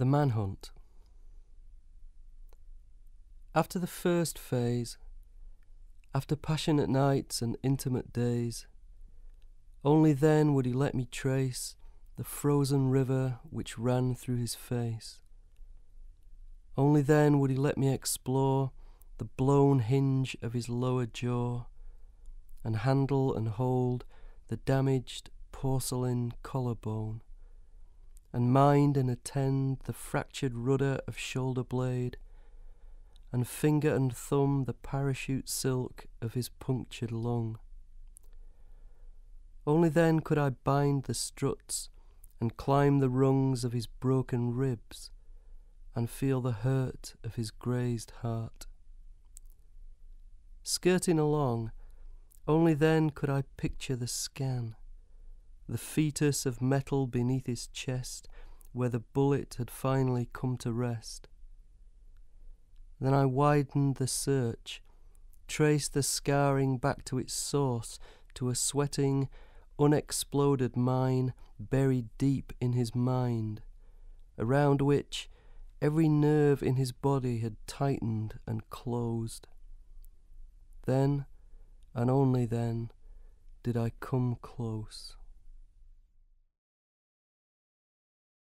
The Manhunt. After the first phase, after passionate nights and intimate days, only then would he let me trace the frozen river which ran through his face. Only then would he let me explore the blown hinge of his lower jaw and handle and hold the damaged porcelain collarbone and mind and attend the fractured rudder of shoulder blade, and finger and thumb the parachute silk of his punctured lung. Only then could I bind the struts and climb the rungs of his broken ribs and feel the hurt of his grazed heart. Skirting along, only then could I picture the scan the fetus of metal beneath his chest, where the bullet had finally come to rest. Then I widened the search, traced the scarring back to its source, to a sweating, unexploded mine buried deep in his mind, around which every nerve in his body had tightened and closed. Then, and only then, did I come close.